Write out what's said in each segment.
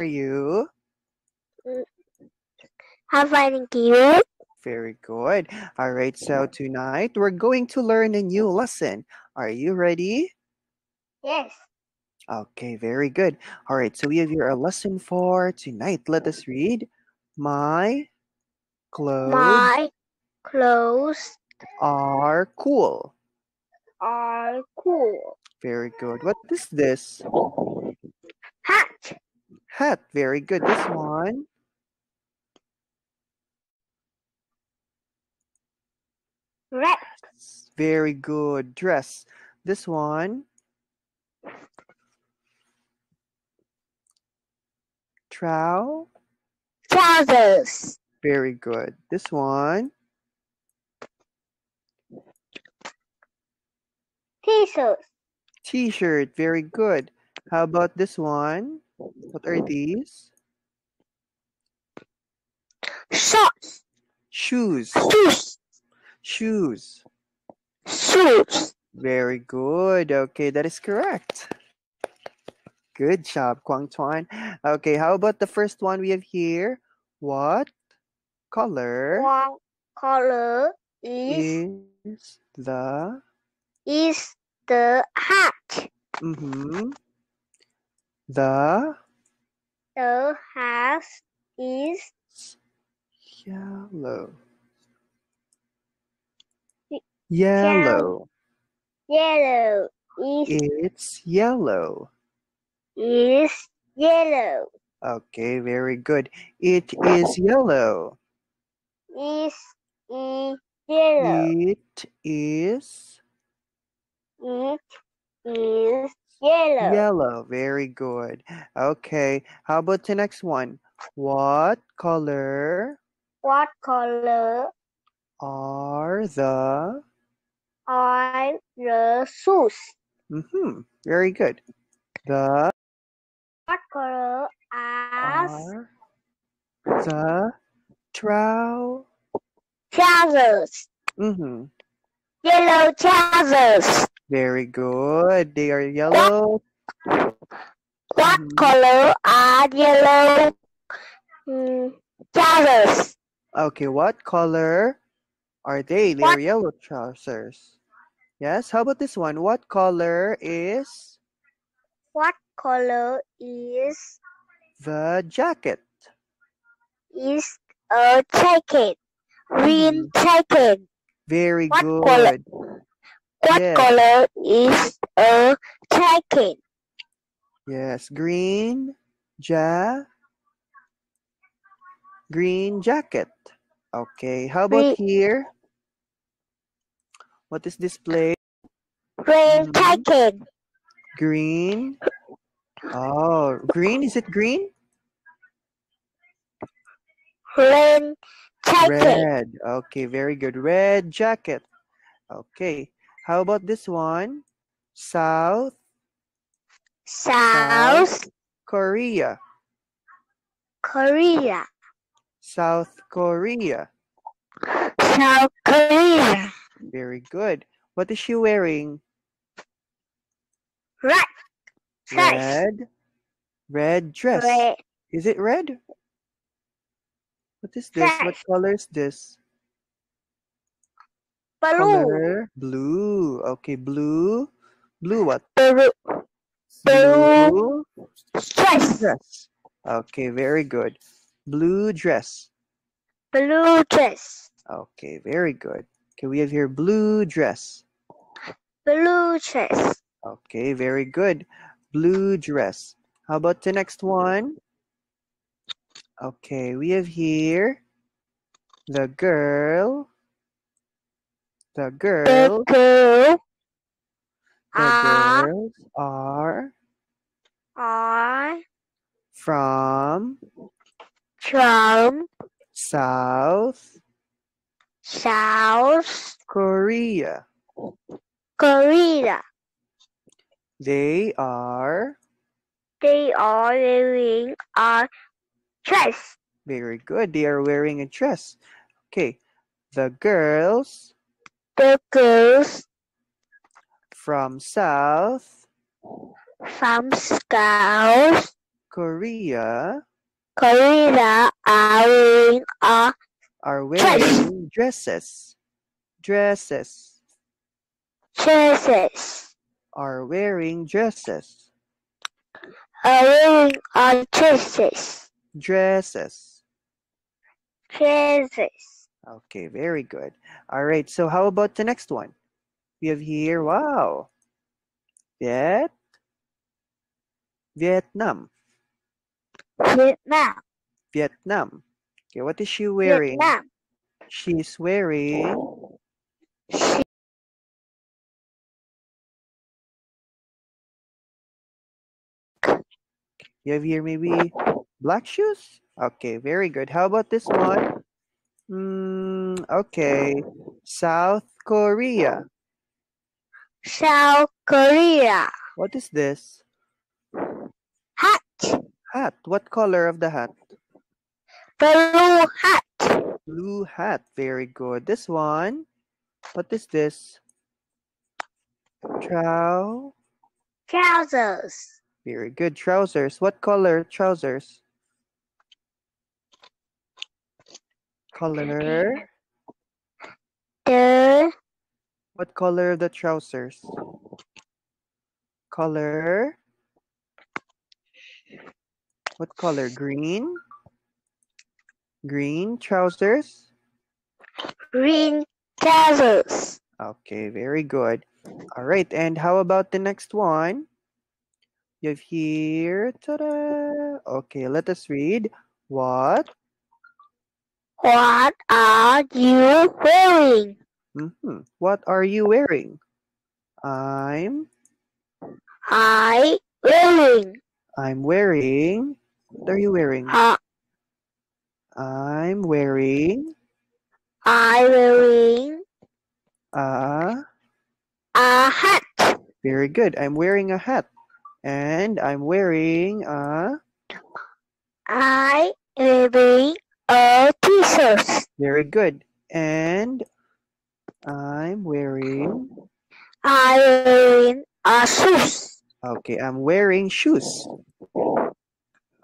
are you? Mm. Fine, thank you. Very good. All right, so tonight we're going to learn a new lesson. Are you ready? Yes. Okay, very good. All right, so we have here a lesson for tonight. Let us read. My clothes My clothes are cool. are cool. Very good. What is this? Hat. Hat. Very good. This one. Red. Very good. Dress. This one. Trow. Trousers. Very good. This one. T-shirts. T-shirt. Very good. How about this one? What are these? Shoes. Shoes. Shoes. Shoes. Very good. Okay, that is correct. Good job, Quang Tuan. Okay, how about the first one we have here? What color One color is is the is the hat. mm-hmm, the The hat is yellow? Yellow. yellow. Is It's yellow. is yellow. Okay, very good. It is yellow. Is is yellow. It is It is yellow. Yellow, very good. Okay, how about the next one? What color What color are the? are the shoes? Mm-hmm, very good. The What color are the trow. trousers? Mm-hmm, Yellow trousers. Very good. They are yellow. What color are yellow mm, trousers? Okay, what color are they? They What- are yellow trousers. Yes, how about this one? What color is What color is the jacket? is a jacket? Green jacket. Very What good. color? What Yes. color is a jacket? Yes, green ja green jacket. Okay, how about here? What is displayed? Green Mhm. jacket. Green. Oh, green. Is it green? Green jacket. Red. Okay, very good. Red jacket. Okay. How about this one? South South Korea. Korea. South Korea. South Korea. Very good. What is she wearing? Red. Dress. Red. Red dress. Red. Is it red? What is this? What color is this? Blue. Color blue. Okay, blue. Blue what? Blue. Blue. Dress. dress. Okay, very good. Blue dress. Blue dress. Okay, very good. Okay, we have here blue dress. Blue dress. Okay, very good. Blue dress. How about the next one? Okay, we have here the girl. The The girl. girl The are girls are are from from South South Korea. Korea. They are They are wearing a dress. very good. They are wearing a dress. Okay, the girls The girls from South from South Korea Korea are wearing a are wearing dresses. Dresses dresses. are wearing dresses. Are wearing dresses. Dresses. Dresses. Okay, very good. All right, so how about the next one? We have here, wow. Viet, Vietnam, Vietnam. Vietnam. Okay, what is she wearing? Vietnam. She's wearing She You have here maybe black shoes? Okay, very good. How about this one? Mm, okay. South Korea. South Korea. What is this? Hat. Hat. What color of the hat? Blue hat. Blue hat. Very good. This one. What is this? Trow. Trousers. Very good. Trousers. What color trousers? Color. The What color of the trousers? Color. What color? Green? Green trousers? green trousers. Okay, very good. All right, and how about the next one? You have here, ta-da. Okay, let us read. What? What are you wearing? hmm What are you wearing? I'm, I wearing. I'm wearing, what are you wearing? Uh, I'm wearing I wearing a, a hat. very good. I'm wearing a hat. And I'm wearing a, I wearing Uh, a t-shirt. very good. And I'm wearing, I'm wearing a shoes. okay, I'm wearing shoes.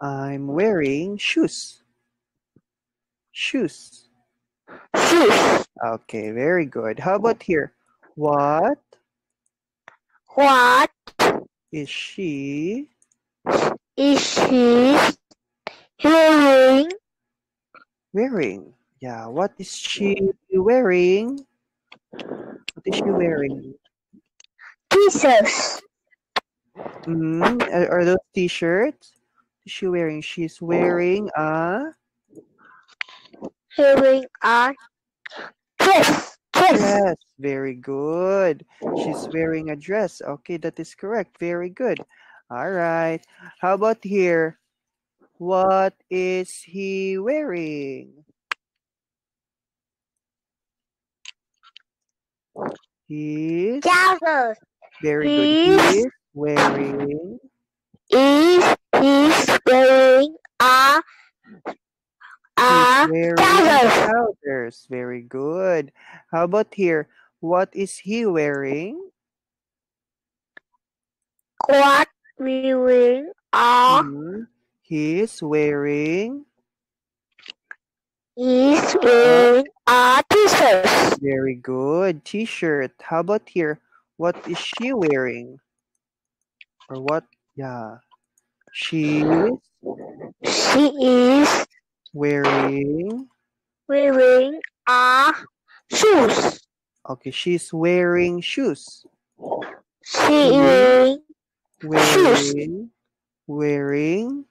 I'm wearing shoes. Shoes. Shoes. Okay, very good. How about here? What What is she is she wearing? Wearing? Yeah, what is she wearing? What is she wearing? T-shirts. Mm, are are those t-shirts? Is she wearing? She's wearing a Wearing a dress. Dress. dress. Very good. She's wearing a dress. Okay, that is correct. Very good. All right. How about here? What is he wearing? He's Trousers. very good. He's- He's wearing Is he's wearing a He's a wearing trousers. trousers. Very good. How about here? What is he wearing? What wearing a Mhm. He's wearing is wearing a t-shirt. very good t-shirt. How about here? What is she wearing? Or what? Yeah. She's She is wearing wearing a shoes. okay, she's wearing shoes. She Mhm. wearing Wearing wearing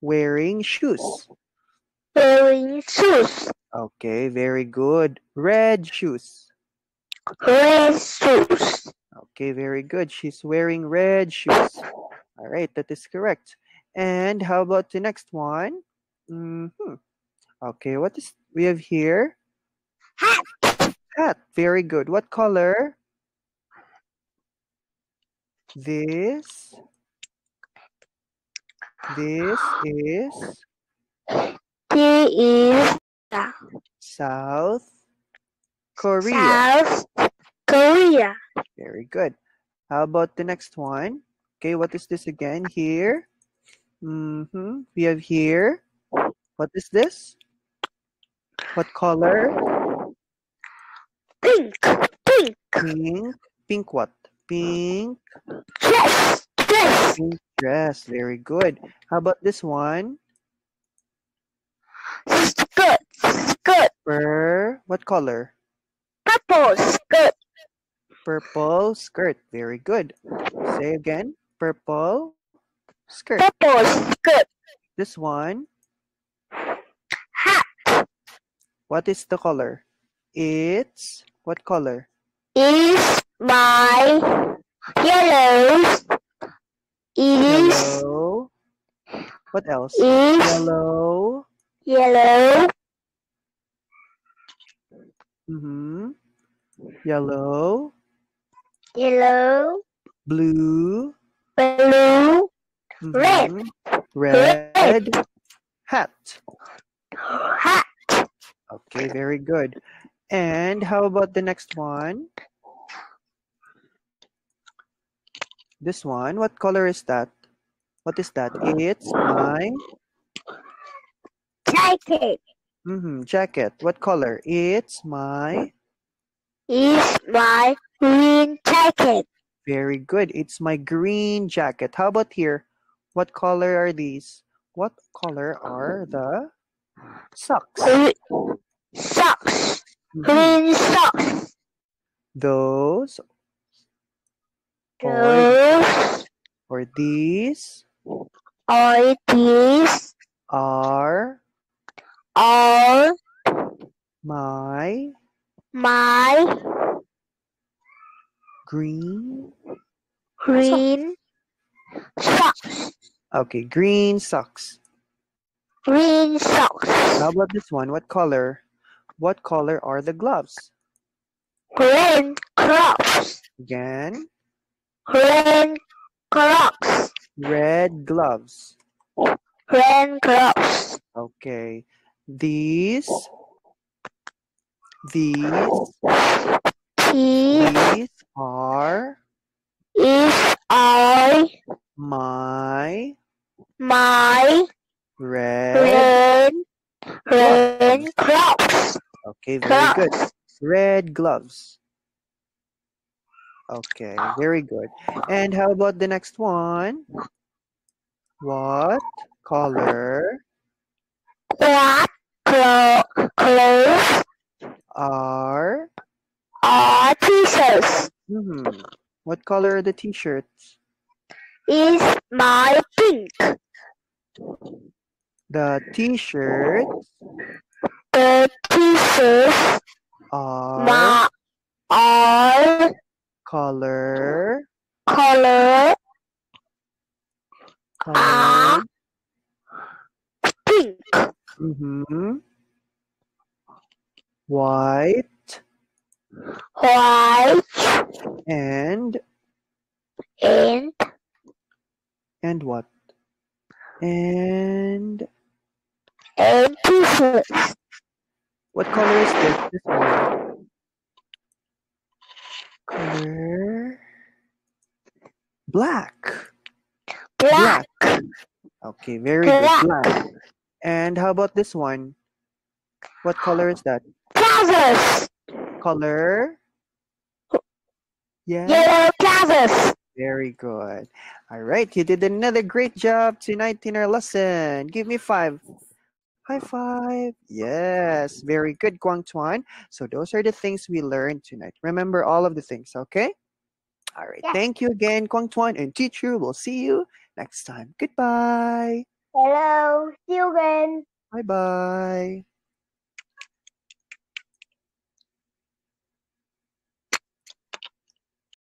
wearing shoes. wearing shoes. Okay, very good. Red shoes. Red shoes. Okay, very good. She's wearing red shoes. All right, that is correct. And how about the next one? hmm Okay, what is we have here? Hat. Hat. Very good. What color? This. This is She is South Korea. South Korea. Very good. How about the next one? Okay, what is this again here? Mm-hmm. We have here. What is this? What color? Pink. Pink. Pink. Pink what? Pink. Dress. Dress. Pink dress. Very good. How about this one? Skirt. Skirt. Fur. What color? Purple. Skirt. Purple skirt. Very good. Say again. Purple skirt. Purple. Skirt. This one. Hat. What is the color? It's what color? Is my yellow. Is Yellow. What else? is Yellow. yellow. Mm-hmm. Yellow. Yellow. Blue. Blue. Red. mhm, Red. Hat. Hat. Okay, very good. And how about the next one? This one, what color is that? What is that? It's my Jacket. mhm, jacket. What color? It's my It's my green jacket. very good. It's my green jacket. How about here? What color are these? What color are the socks? Socks. Mhm. Green socks. Those Those or these are these are are my my green green socks. Okay, green socks. Green socks. How about this one? What color? What color are the gloves? Green gloves. Again, Green crops. red gloves. Green crops. Okay. These these These these are is I my my red green green crops. Okay, very good. Red gloves. Okay, very good. And how about the next one? What color What clo- clothes are are t-shirts? mhm, what color are the t-shirts? Is my pink. The t-shirts The t-shirts are color color color pink. mhm, white White and and and what? And and t-shirts. what color is this? This one. Color black. Black. Okay, very good. Black. Black. And how about this one? What color is that? Trousers. Color? Yeah. Yellow trousers. Very good. All right, you did another great job tonight in our lesson. Give me five. High five. Yes, very good, Quang Tuan. So those are the things we learned tonight. Remember all of the things, okay? All right. Yeah. Thank you again, Quang Tuan and teacher. We'll see you next time. Goodbye. Hello. See you again. Bye bye.